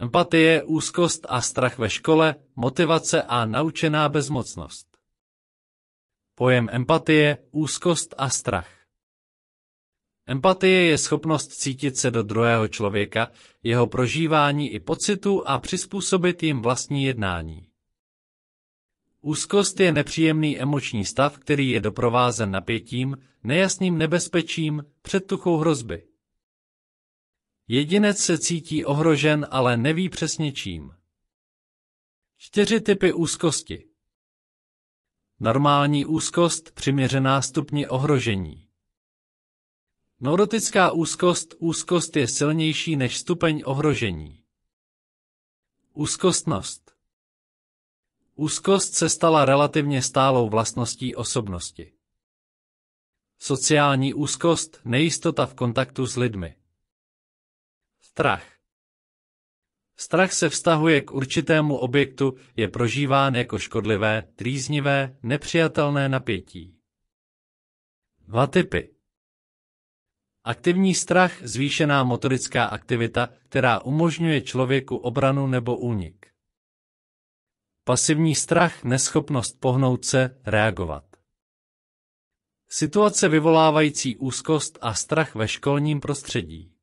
Empatie, úzkost a strach ve škole, motivace a naučená bezmocnost. Pojem empatie, úzkost a strach. Empatie je schopnost cítit se do druhého člověka, jeho prožívání i pocitu a přizpůsobit jim vlastní jednání. Úzkost je nepříjemný emoční stav, který je doprovázen napětím, nejasným nebezpečím, předtuchou hrozby. Jedinec se cítí ohrožen, ale neví přesně čím. Čtyři typy úzkosti. Normální úzkost přiměřená stupni ohrožení. Neurotická úzkost Úzkost je silnější než stupeň ohrožení. Úzkostnost Úzkost se stala relativně stálou vlastností osobnosti. Sociální úzkost, nejistota v kontaktu s lidmi. Strach Strach se vztahuje k určitému objektu, je prožíván jako škodlivé, trýznivé, nepřijatelné napětí. Dva typy. Aktivní strach, zvýšená motorická aktivita, která umožňuje člověku obranu nebo únik. Pasivní strach, neschopnost pohnout se, reagovat. Situace vyvolávající úzkost a strach ve školním prostředí.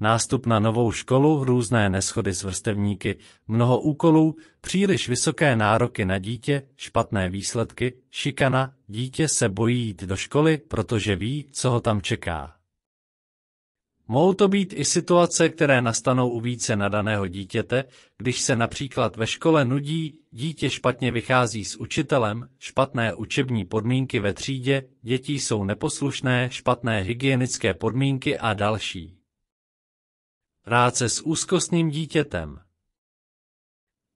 Nástup na novou školu, různé neschody s vrstevníky, mnoho úkolů, příliš vysoké nároky na dítě, špatné výsledky, šikana, dítě se bojí jít do školy, protože ví, co ho tam čeká. Mohou to být i situace, které nastanou u více nadaného dítěte, když se například ve škole nudí, dítě špatně vychází s učitelem, špatné učební podmínky ve třídě, děti jsou neposlušné, špatné hygienické podmínky a další. Práce s úzkostným dítětem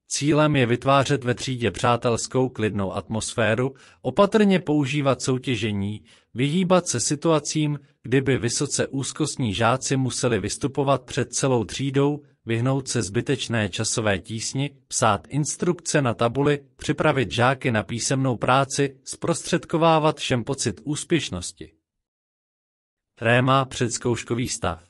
Cílem je vytvářet ve třídě přátelskou klidnou atmosféru, opatrně používat soutěžení, vyhýbat se situacím, kdyby vysoce úzkostní žáci museli vystupovat před celou třídou, vyhnout se zbytečné časové tísni, psát instrukce na tabuli, připravit žáky na písemnou práci, zprostředkovávat všem pocit úspěšnosti. Tréma předzkouškový stav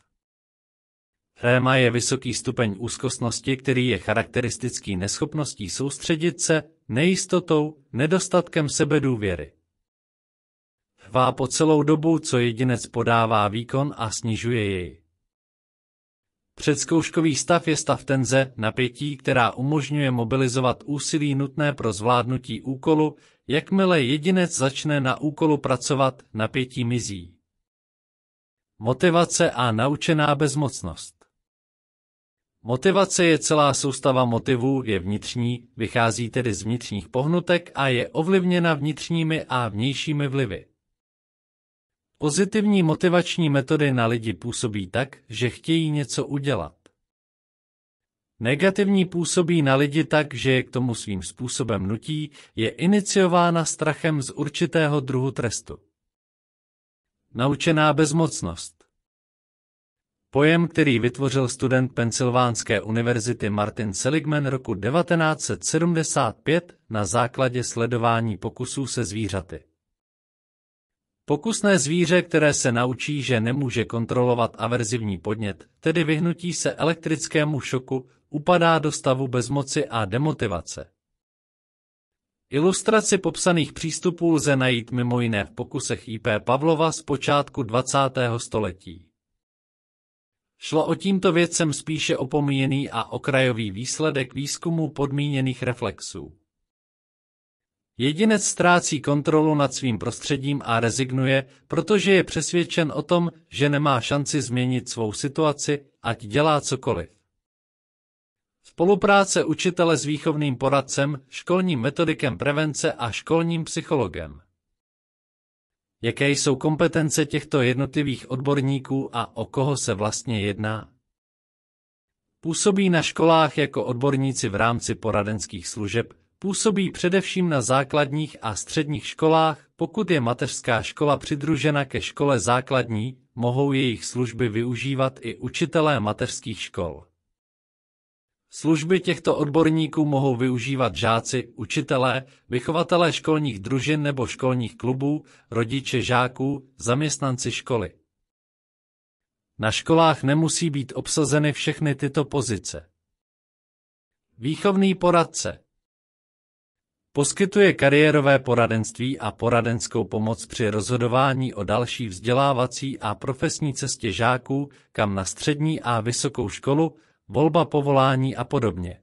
Réma je vysoký stupeň úzkostnosti, který je charakteristický neschopností soustředit se, nejistotou, nedostatkem sebedůvěry. Hvá po celou dobu, co jedinec podává výkon a snižuje jej. Předzkouškový stav je stav tenze, napětí, která umožňuje mobilizovat úsilí nutné pro zvládnutí úkolu, jakmile jedinec začne na úkolu pracovat, napětí mizí. Motivace a naučená bezmocnost Motivace je celá soustava motivů, je vnitřní, vychází tedy z vnitřních pohnutek a je ovlivněna vnitřními a vnějšími vlivy. Pozitivní motivační metody na lidi působí tak, že chtějí něco udělat. Negativní působí na lidi tak, že je k tomu svým způsobem nutí, je iniciována strachem z určitého druhu trestu. Naučená bezmocnost Pojem, který vytvořil student Pensylvánské univerzity Martin Seligman roku 1975 na základě sledování pokusů se zvířaty. Pokusné zvíře, které se naučí, že nemůže kontrolovat averzivní podnět, tedy vyhnutí se elektrickému šoku, upadá do stavu bezmoci a demotivace. Ilustraci popsaných přístupů lze najít mimo jiné v pokusech I.P. Pavlova z počátku 20. století. Šlo o tímto věcem spíše opomíjený a okrajový výsledek výzkumu podmíněných reflexů. Jedinec ztrácí kontrolu nad svým prostředím a rezignuje, protože je přesvědčen o tom, že nemá šanci změnit svou situaci, ať dělá cokoliv. Spolupráce učitele s výchovným poradcem, školním metodikem prevence a školním psychologem. Jaké jsou kompetence těchto jednotlivých odborníků a o koho se vlastně jedná? Působí na školách jako odborníci v rámci poradenských služeb, působí především na základních a středních školách, pokud je mateřská škola přidružena ke škole základní, mohou jejich služby využívat i učitelé mateřských škol. Služby těchto odborníků mohou využívat žáci, učitelé, vychovatelé školních družin nebo školních klubů, rodiče žáků, zaměstnanci školy. Na školách nemusí být obsazeny všechny tyto pozice. Výchovný poradce Poskytuje kariérové poradenství a poradenskou pomoc při rozhodování o další vzdělávací a profesní cestě žáků, kam na střední a vysokou školu, volba povolání a podobně.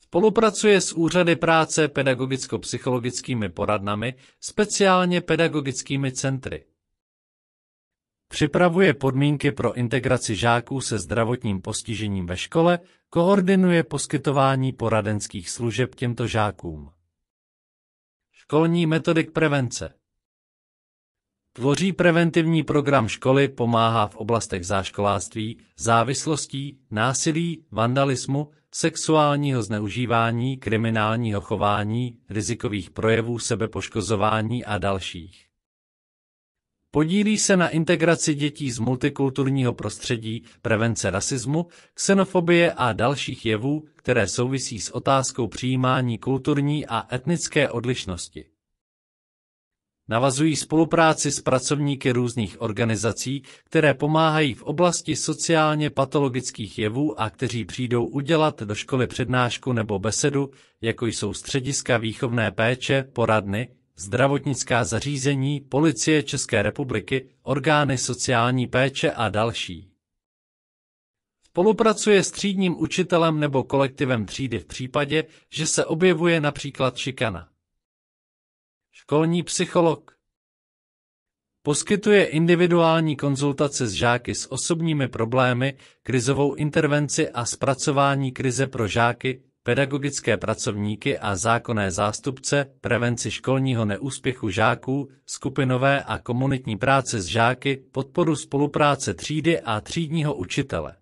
Spolupracuje s úřady práce pedagogicko-psychologickými poradnami, speciálně pedagogickými centry. Připravuje podmínky pro integraci žáků se zdravotním postižením ve škole, koordinuje poskytování poradenských služeb těmto žákům. Školní metodik prevence Tvoří preventivní program školy, pomáhá v oblastech záškoláctví, závislostí, násilí, vandalismu, sexuálního zneužívání, kriminálního chování, rizikových projevů sebepoškozování a dalších. Podílí se na integraci dětí z multikulturního prostředí, prevence rasismu, xenofobie a dalších jevů, které souvisí s otázkou přijímání kulturní a etnické odlišnosti. Navazují spolupráci s pracovníky různých organizací, které pomáhají v oblasti sociálně patologických jevů a kteří přijdou udělat do školy přednášku nebo besedu, jako jsou střediska výchovné péče, poradny, zdravotnická zařízení, policie České republiky, orgány sociální péče a další. Spolupracuje s třídním učitelem nebo kolektivem třídy v případě, že se objevuje například šikana. Školní psycholog Poskytuje individuální konzultace s žáky s osobními problémy, krizovou intervenci a zpracování krize pro žáky, pedagogické pracovníky a zákonné zástupce, prevenci školního neúspěchu žáků, skupinové a komunitní práce s žáky, podporu spolupráce třídy a třídního učitele.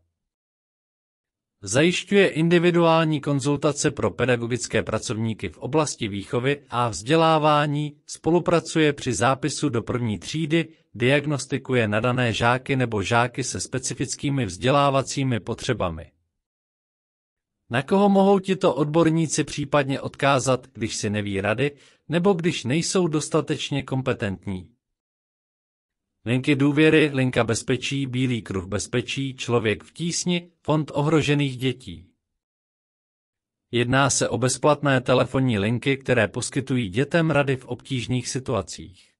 Zajišťuje individuální konzultace pro pedagogické pracovníky v oblasti výchovy a vzdělávání, spolupracuje při zápisu do první třídy, diagnostikuje nadané žáky nebo žáky se specifickými vzdělávacími potřebami. Na koho mohou tito odborníci případně odkázat, když si neví rady, nebo když nejsou dostatečně kompetentní? Linky důvěry, linka bezpečí, bílý kruh bezpečí, člověk v tísni, fond ohrožených dětí. Jedná se o bezplatné telefonní linky, které poskytují dětem rady v obtížných situacích.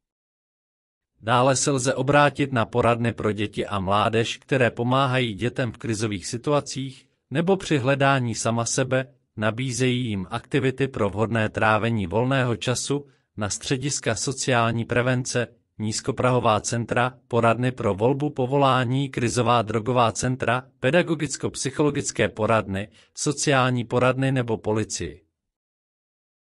Dále se lze obrátit na poradny pro děti a mládež, které pomáhají dětem v krizových situacích, nebo při hledání sama sebe, nabízejí jim aktivity pro vhodné trávení volného času na střediska sociální prevence, nízkoprahová centra, poradny pro volbu povolání, krizová drogová centra, pedagogicko-psychologické poradny, sociální poradny nebo policii.